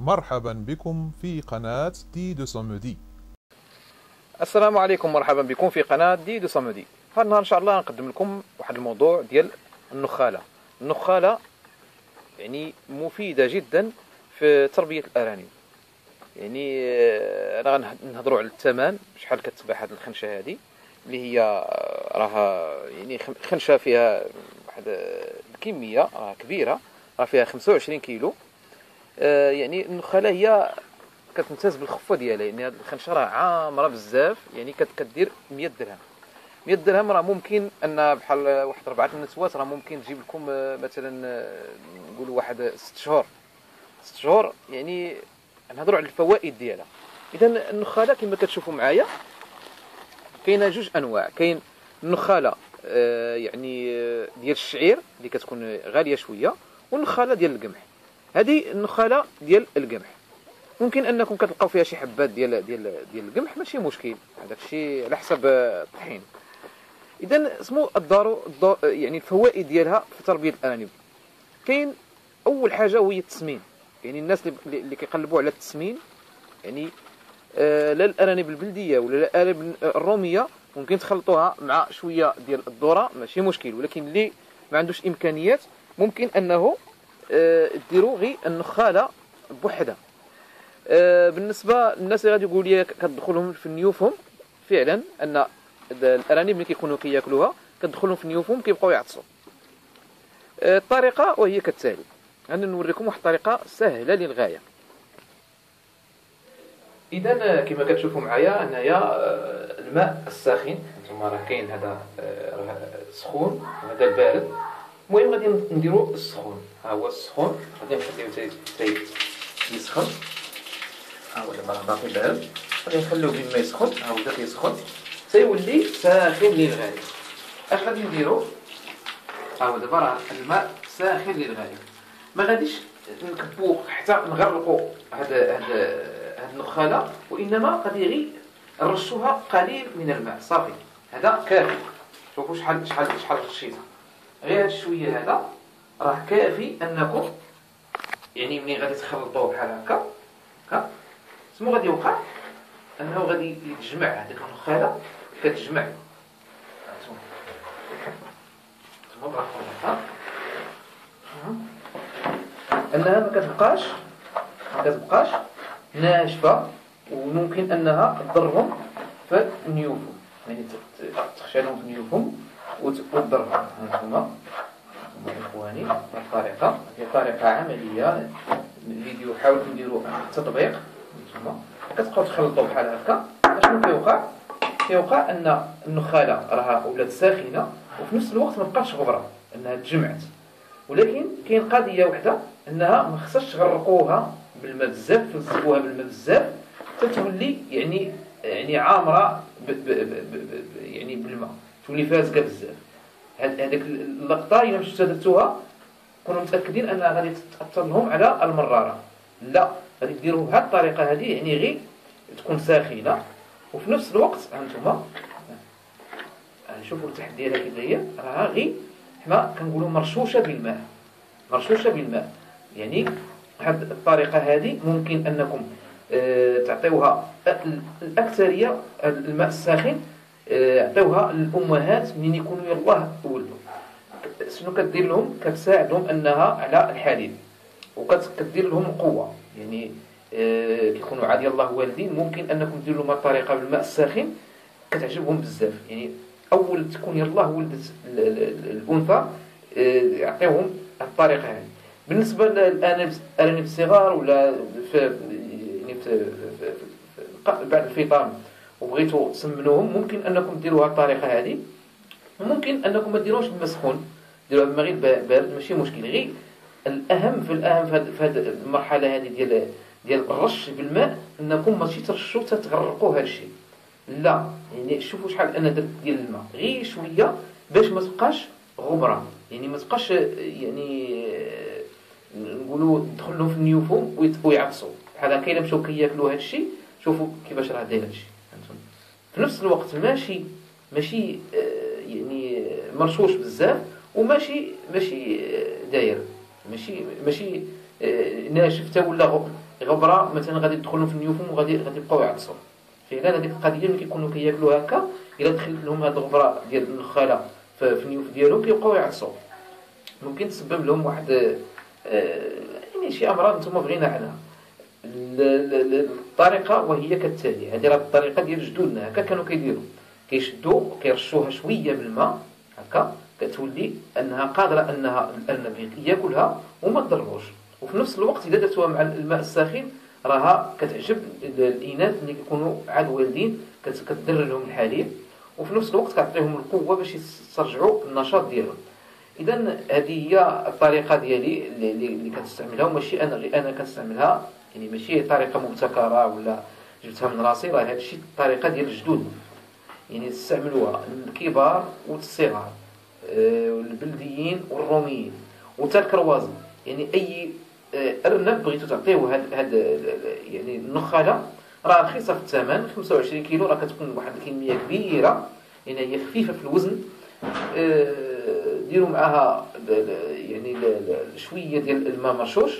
مرحبا بكم في قناة دي دو سومودي السلام عليكم مرحبا بكم في قناة دي دو سامودي هذا النهار إن شاء الله نقدم لكم واحد الموضوع ديال النخالة. النخالة يعني مفيدة جدا في تربية الأرانب. يعني آه، أنا غنهضروا على الثمن شحال كتباع هذه الخنشة هذه اللي هي راها يعني خنشة فيها واحد آه، الكمية راه كبيرة راه فيها 25 كيلو. يعني النخالة هي كتمتاز بالخفه ديالها يعني هاد الخنشه راه عامرة بزاف يعني كدير 100 درهم. 100 درهم راه ممكن أن بحال واحد اربعه النسوات راه ممكن تجيب لكم آه، مثلا آه، نقولوا واحد ست شهور. ست شهور يعني نهضروا على الفوائد ديالها. اذا النخالة كما كتشوفوا معايا كاينة جوج أنواع. كاين النخالة آه، يعني آه، ديال الشعير اللي كتكون غالية شوية والنخالة ديال القمح. هذه النخالة ديال القمح. ممكن أنكم كتلقاو فيها شي حبات ديال ديال ديال القمح ماشي مشكل. هذاك الشيء على حسب الطحين. إذا سمو الضرو الض- يعني الفوائد ديالها في تربية الارانب كاين أول حاجة وهي التسمين. يعني الناس اللي كيقلبوا على التسمين يعني آه، لا الارانب البلدية ولا الارانب الرومية ممكن تخلطوها مع شوية ديال الذرة ماشي مشكل. ولكن اللي ما عندوش إمكانيات ممكن أنه ديروا غير النخالة بوحدها آه، بالنسبة للناس اللي غادي يقول لي كتدخلهم في نيوفهم فعلا أن الأرانب ملي كيكونوا كياكلوها كتدخلهم في نيوفهم كيبقاو يعطسوا. آه، الطريقة وهي كالتالي. أنا نوريكم واحد الطريقة سهلة للغاية. اذا كما كتشوفوا معايا أنايا آه، الماء الساخن أنتم راه كاين هذا سخون وهذا البارد. المهم غادي نديروا السخون ها هو السخون غادي نخليو تي- يسخن. ها هو راه باقي بارد غادي نخليوه بين ما يسخن. ها هو بدا كيسخن تيولي ساخن للغاية. اش غادي نديرو؟ ها هو دابا راه الماء ساخن للغاية. ما غاديش نكبو حتى نغرقوا هاد هاد هاد النخالة وإنما غادي غير نرشوها قليل من الماء. صافي. هذا كافي. شوفوا شحال شحال شحال رشيتها غير هاد شوية هذا. راه كافي أنكم يعني ملي غادي تخلطوه بحال هكا هكا شنو غادي يوقع؟ أنه غادي يتجمع هذيك النخالة كتجمع. أنها ما كتبقاش ما كتبقاش ناشفة وممكن أنها تضرهم في نيوفهم يعني تخشى لهم في نيوفهم وت- وتضرهم هانتوما هانتوما إخواني. هذه الطريقة هذه طريقة عملية. الفيديو حاولت نديرو تطبيق هانتوما كتبقاو تخلطوا بحال هكا. اشنو كيوقع؟ كيوقع أن النخالة راها ولات ساخنة وفي نفس الوقت ما بقاتش غبرة. أنها تجمعت. ولكن كاين قضية وحدة أنها ما خصهاش تغرقوها بالماء بزاف. تلصقوها بالماء بزاف. حتى تولي يعني يعني عامرة ب ب ب ب ب يعني بالماء. تولي فازكه بزاف. هاد- هذيك اللقطة إلا مشيتو درتوها كونوا متأكدين انها غادي تاثر لهم على المرارة. لا غادي ديروا بهذه الطريقة هذه يعني غير تكون ساخنة وفي نفس الوقت هانتوما شوفوا التحدي ديالها كيف هي راها غير حنا كنقولوا مرشوشة بالماء. مرشوشة بالماء. يعني هذه الطريقة هذه ممكن أنكم آه، تعطيوها ال- الأكثرية الماء الساخن آه، عطيوها للأمهات من يكونوا يلاه ولدوا شنو كدير لهم؟ كتساعدهم أنها على الحليب وكتدير لهم قوة. يعني آه، كيكونوا عادي الله والدين ممكن أنكم ديروا لهم الطريقة بالماء الساخن كتعجبهم بزاف. يعني أول تكون يلاه ولدت ال- ال- الأنثى آه، يعطيوهم الطريقة هذه. بالنسبة للارانب الارانب الصغار ولا في يعني في بعد الفطام وبغيتوا تسمنوهم ممكن أنكم ديروها الطريقة هذه وممكن أنكم ما ديروهاش بالماء سخون ديروها بالماء غير با- بارد ماشي مشكل. غير الأهم في الأهم في هذه المرحلة هذه ديال ديال الرش بالماء أنكم ماشي ترشوا حتى تغرقوا هذا الشيء. لا يعني شوفوا شحال أنا درت ديال الماء. غير شوية باش ما تبقاش غبره يعني ما تبقاش يعني نقولوا لهم في النيوفهم ويت- ويعطسوا. بحال هكا إلا مشاو كياكلوا هذا الشيء شوفوا كيفاش راه داير فهمتم؟ في نفس الوقت ماشي ماشي آه، يعني مرشوش بزاف وماشي ماشي آه، داير. ماشي ماشي آه، ناشف. حتى ولا غبرة مثلا غادي يدخلوا في النيوفوم وغادي غادي يبقاو يعطسوا فعلا هذيك القضية ملي كيكونوا كياكلوا هكا إلا دخلت لهم هاد الغبرة ديال النخالة في النيوف ديالهم كيبقاو يعطسوا ممكن تسبب لهم واحد يعني شي أمراض نتوما بغينا عنها الطريقة وهي كالتالي. هذه راه الطريقة ديال جدودنا هكا كانوا كيديروا. كيشدوا كيرشوها شوية بالماء هكا كتولي أنها قادرة أنها الارنب ياكلها وما تضروش وفي نفس الوقت إذا درتوها مع الماء الساخن راها كتعجب الإناث اللي كيكونوا عاد والدين. كتدر لهم الحليب. وفي نفس الوقت كتعطيهم القوة باش يسترجعوا النشاط ديالهم. اذا هذه هي الطريقة ديالي اللي كنستعملها وماشي أنا اللي أنا كنستعملها يعني ماشي طريقة مبتكرة ولا جبتها من راسي راه هادشي الطريقة ديال الجدود. يعني تستعملوها الكبار والصغار آه، البلديين والروميين وتا الكروازن يعني أي آه، أرنب بغيتو تعطيوه هاد هاد يعني النخالة راه رخيصة في الثمن 25 كيلو راه كتكون واحد الكمية كبيرة. يعني هي خفيفة في الوزن آه، ديروا معها يعني شوية ديال الماء مرشوش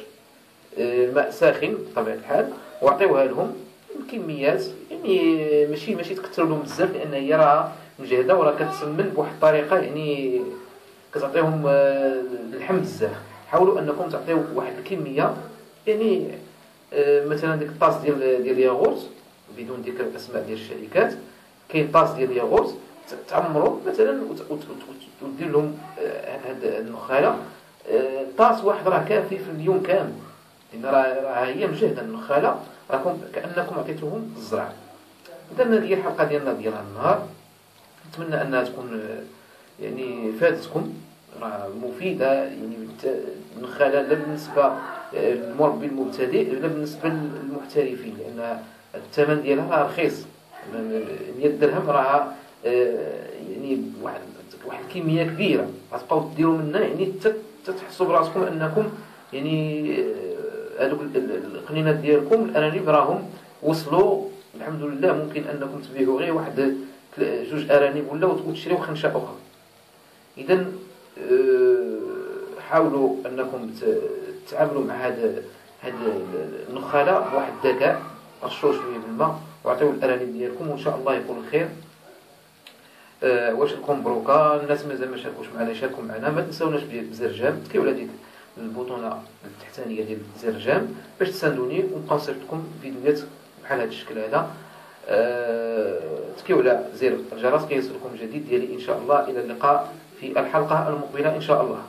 الماء ساخن بطبيعة الحال وعطيوها لهم الكميات يعني ماشي ماشي تكثروا لهم بزاف لأن هي راه مجهدة وراه كتسمن بواحد الطريقة يعني كتعطيهم اللحم بزاف. حاولوا أنكم تعطيو واحد الكمية يعني آه، مثلا ديك الطاس ديال ديال الياغورت بدون ذكر الأسماء ديال الشركات كاين طاس ديال الياغورت تعمروا مثلا ودير لهم هاد آه، النخالة. آه، طاس واحد راه كافي في اليوم كامل. لأن راه هي مجهدة النخاله راكم كأنكم عطيتوهم الزرع. إذا هذه الحلقة ديالنا ديال النهار. نتمنى أنها تكون يعني فاتتكم. راه مفيدة يعني النخاله لا بالنسبة للمربي المبتدئ لا بالنسبة للمحترفين لأن الثمن ديالها راه رخيص 100 درهم راه يعني واحد واحد الكمية كبيرة. غتبقاو ديروا منها يعني تحسوا براسكم أنكم يعني هذوك القنينات ديالكم الانانيب راهم وصلوا. الحمد لله ممكن أنكم تبيعوا غير واحد جوج أرانب ولا وتشريو خنشة أخرى. اذا حاولوا أنكم تتعاملوا مع هذا هاد النخالة بواحد الذكاء. رشوا شوية بالماء وعطيو الأرانب ديالكم وإن شاء الله يكون الخير أه واش لكم بروكا؟ الناس مازال ما شاركوش معنا يشاركوا معنا. ما تنساوناش بزرجام تكيو ديك البوطونه التحتانيه ديال الزرجام باش تساندوني ونبقى نصيفط لكم فيديوهات بحال هذا الشكل هذا. أه تكيو على زر الجرس كيصلكم جديد ديالي إن شاء الله. إلى اللقاء في الحلقة المقبلة إن شاء الله.